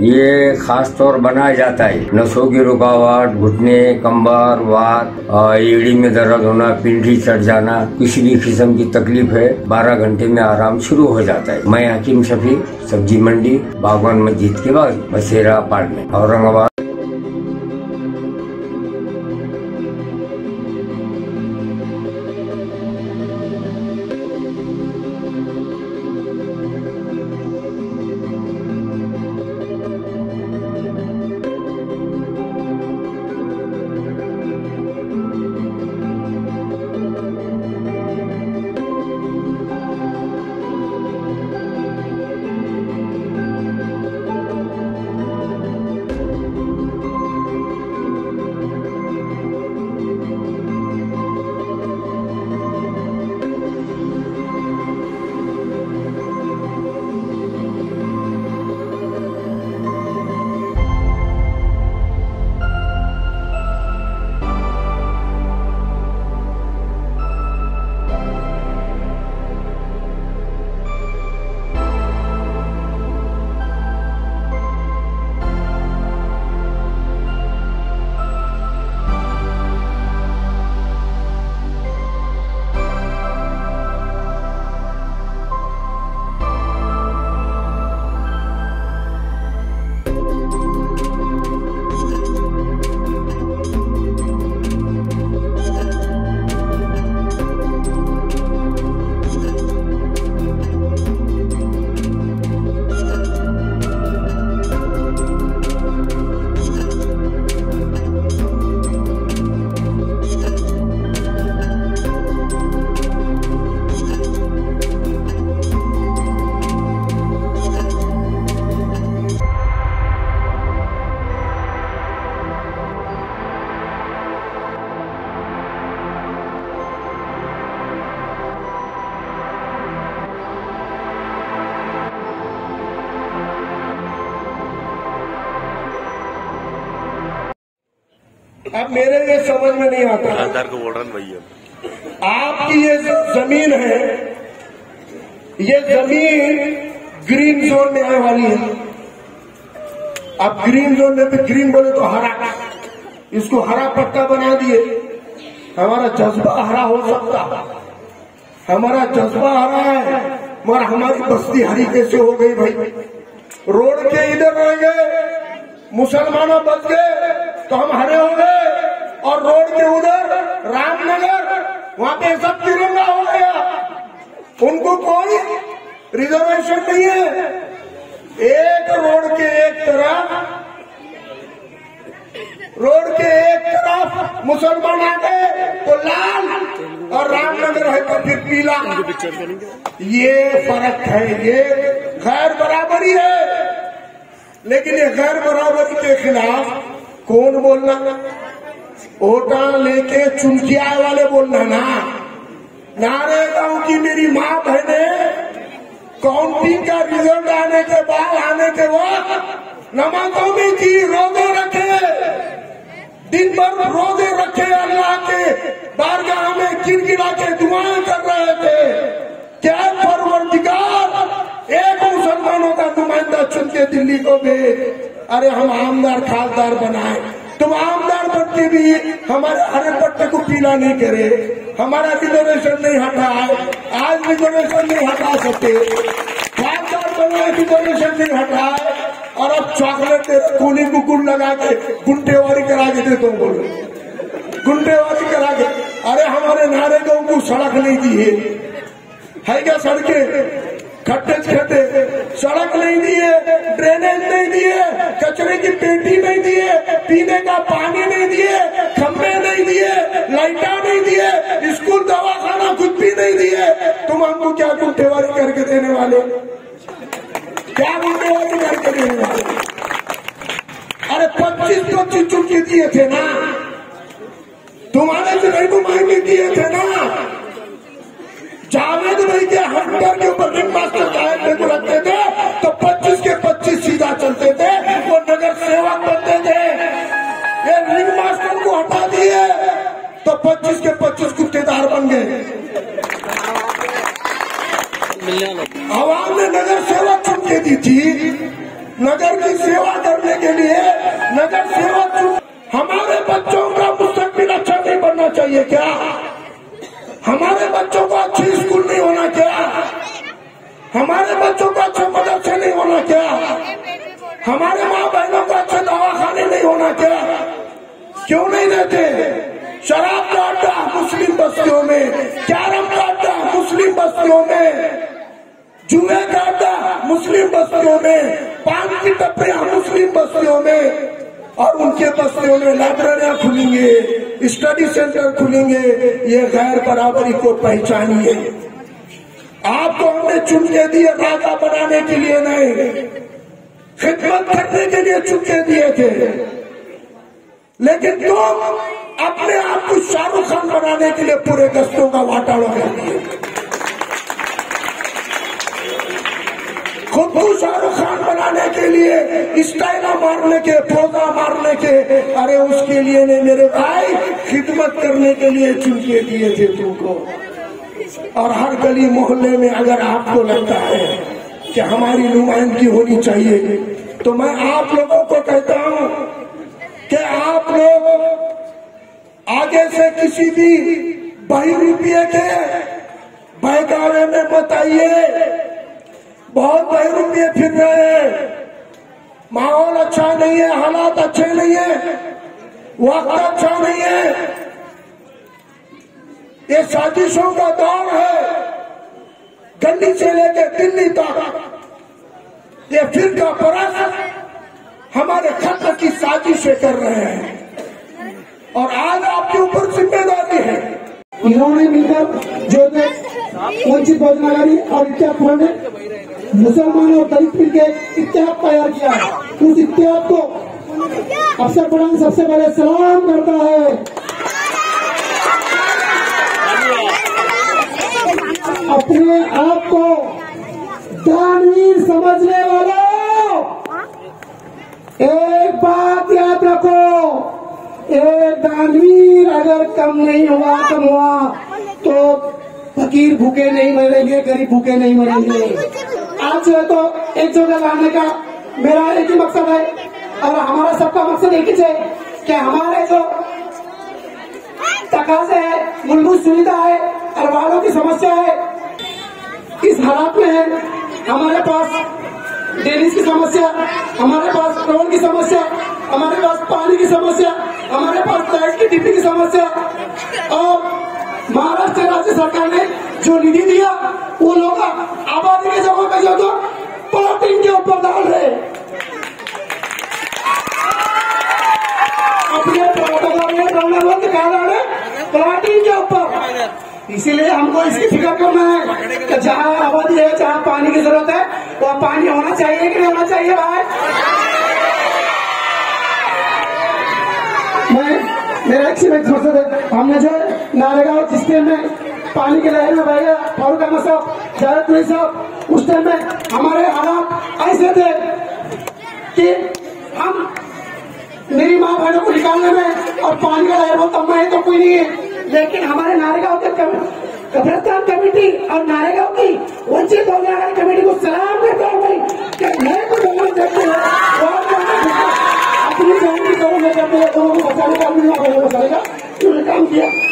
ये खास तौर बनाया जाता है। नसों की रुकावट, घुटने कम्बर वात एड़ी में दर्द होना, पिंडी चढ़ जाना, किसी भी किस्म की तकलीफ़ है, बारह घंटे में आराम शुरू हो जाता है। मैं हकीम शफी, सब्ज़ी मंडी, बागवान मस्जिद के बाद, बसेरा अपार्टमेंट औरंगाबाद। अब मेरे ये समझ में नहीं आता। दुकानदार को बोल रहा भैया आपकी ये ज़मीन है ये ज़मीन ग्रीन जोन में आने वाली है। अब ग्रीन जोन में भी ग्रीन बोले तो हरा। इसको हरा पट्टा बना दिए। हमारा जज्बा हरा हो सकता। हमारा जज्बा हरा है मगर हमारी बस्ती हरी कैसे हो गई भाई? रोड के इधर रह गए मुसलमानों बच गए तो हम हरे हो गए। और रोड के उधर रामनगर, वहाँ पे सब तिरंगा हो गया। उनको कोई रिजर्वेशन नहीं है। एक रोड के एक तरफ़, रोड के एक तरफ़ मुसलमान आ गए तो लाल और रामनगर है तो फिर पीला। ये फ़र्क है, ये गैर बराबरी है। लेकिन ये गैर बराबरी के खिलाफ कौन बोलना? ओटा लेके चुनकिया वाले बोलना ना। नारे गाँव की मेरी माँ बहने काउंटिंग का रिज़ल्ट आने के बाद, आने के बाद नमाजों में थी रोज़े रखे, दिन भर रोज़े रखे अल्लाह के बारगाह में गिरगिरा के दुआएँ कर रहे थे। क्या परवरदिगार, एक मुसलमानों का नुमाइंदा चुन के दिल्ली को भेज। अरे हम आमदार, खासदार बनाए। तुम आमदार के भी हमारे हरे पट्टे को पीला नहीं करे। हमारा रिजर्वेशन नहीं हटा आज रिजर्वेशन नहीं हटा सकते। रिजर्वेशन नहीं हटा है और अब चॉकलेट कूली, कुकुर लगा के गुंडेवारी करा के दे तुम बोलो। गुंडेवारी करा के। अरे हमारे नारे को को सड़क नहीं दी है क्या सड़के? खड्डे खड्डे सड़क नहीं दिए ड्रेनेज नहीं दिए, कचरे की पेटी नहीं दिए, पीने का पानी नहीं दिए, खंभे नहीं दिए, लाइटा नहीं दिए, स्कूल, दवाखाना कुछ भी नहीं दिए। तुम हमको क्या गुंडेवारी करके देने वाले? क्या गुंडेवारी करके देने वाले? अरे पच्चीस पच्चीस चुटकी दिए थे ना। तुम्हारे से नहीं नुमाइंदे दिए थे ना। जावेद भाई के हंटर के ऊपर रिंग मास्टर कायदे को रखते थे तो 25 के 25 सीधा चलते थे, वो नगर सेवक बनते थे। ये रिंग मास्टर को हटा दिए तो 25 के 25 गुप्तेदार बन गए। आवाम ने नगर सेवक चुन के दी थी, नगर की सेवा सेवा करने के लिए, नगर सेवक बहनों को अच्छे दवाखाने नहीं होना क्या? क्यों नहीं देते? शराब का अड्डा मुस्लिम बस्तियों में, कैरम का अड्डा मुस्लिम बस्तियों में जुए का अड्डा मुस्लिम बस्तियों में, पान की टपरियाँ मुस्लिम बस्तियों में, और उनके बस्तियों में लाइब्रेरियाँ खुलेंगे, स्टडी सेंटर खुलेंगे, ये गैर बराबरी को पहचानिए। आपको हमने चुन के दिए राजा बनाने के लिए नहीं। खिदमत करने के लिए चुन के दिए थे। लेकिन तुम अपने आप को शाहरुख खान बनाने के लिए पूरे दस्तों का वाटाड़ा लगा दिए। खुद को शाहरुख खान बनाने के लिए स्टाइला मारने के, पौधा मारने के, अरे उसके लिए ने मेरे भाई, खिदमत करने के लिए चुन के दिए थे तुमको। और हर गली मोहल्ले में अगर आपको लगता है कि हमारी नुमाइंदगी होनी चाहिए। तो मैं आप लोगों को कहता हूँ कि आप लोग आगे से किसी भी बही रुपये के बहकावे में बताइए बहुत बही रुपये फिर रहे हैं। माहौल अच्छा नहीं है, हालात अच्छे नहीं है, वक्त अच्छा नहीं है। ये साजिशों का दौर है। गली से लेकर दिल्ली तक ये फिर का परस हमारे खत्म की साजिशें कर रहे हैं। और आज आपके ऊपर ज़िम्मेदारी है। इन्होंने मिलकर जो वंचित भोजनागारी और इत्याग ने मुसलमान और दलित मिल के इत्याग तैयार किया उस इत्याग को अफसर पठान सबसे पहले सलाम करता है। अपने आप को दानवीर समझने वालों, एक बात याद रखो, एक दानवीर अगर कम नहीं हुआ, कम हुआ तो फकीर भूखे नहीं मरेंगे, गरीब भूखे नहीं मरेंगे। आज जो है तो एक जगह लाने का मेरा एक ही मकसद है, और हमारा सबका मकसद एक ही है कि हमारे जो तकाजे है, मूलभूत सुविधा है, और वालों की समस्या है, इस हालात में है। हमारे पास डेनिस की समस्या, हमारे पास रोड की समस्या, हमारे पास पानी की समस्या, हमारे पास लाइट की डिब्बी की समस्या। और महाराष्ट्र राज्य सरकार ने जो निधि दिया, वो लोग आबादी के जगह पे जो तो प्लॉटिंग के ऊपर डाल रहे अपने प्लॉटों में डालने रहे प्लॉटिंग के ऊपर। इसीलिए हमको इसकी फ़िक्र करना है कि जहाँ आबादी है, जहाँ पानी की ज़रूरत है, वहाँ पानी होना चाहिए कि नहीं होना चाहिए भाई? मैं, मेरा एक सीमेंट मकसद है हमने जो है नारेगांव जिस टाइम में पानी के लहर में गया, फारूक अहमद साहब, जावेद पुरी साहब, उस टाइम में हमारे हालात ऐसे थे कि हम मेरी माँ बहनों को निकालने में और पानी का लहर बहुत मैं तो कोई नहीं है। लेकिन हमारे नारेगांव के कब्रस्तान कमेटी और नारेगांव की वंचित होने वाली कमेटी को सलाम करता हूँ भाई। कि मैं तो हैं। अपनी लोगों को का का काम किया।